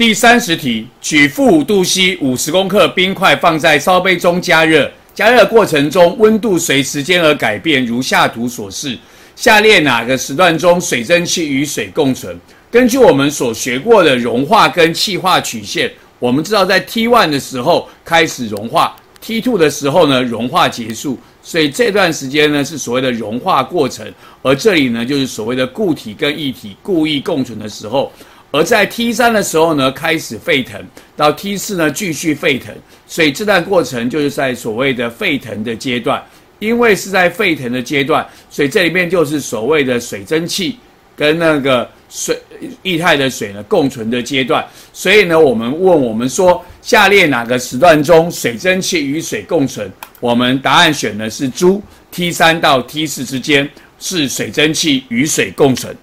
第三十题，取负五度 C 五十克冰块放在烧杯中加热，加热过程中温度随时间而改变，如下图所示。下列哪个时段中水蒸气与水共存？根据我们所学过的融化跟气化曲线，我们知道在 T one 的时候开始融化，T two 的时候呢融化结束，所以这段时间呢是所谓的融化过程，而这里呢就是所谓的固体跟液体故意共存的时候。而在 T 三的时候呢，开始沸腾，到 T 四呢继续沸腾，所以这段过程就是在所谓的沸腾的阶段。因为是在沸腾的阶段，所以这里面就是所谓的水蒸气跟那个水液态的水呢共存的阶段。所以呢，我们问我们说，下列哪个时段中水蒸气与水共存？我们答案选的是猪 T 三到 T 四之间是水蒸气与水共存。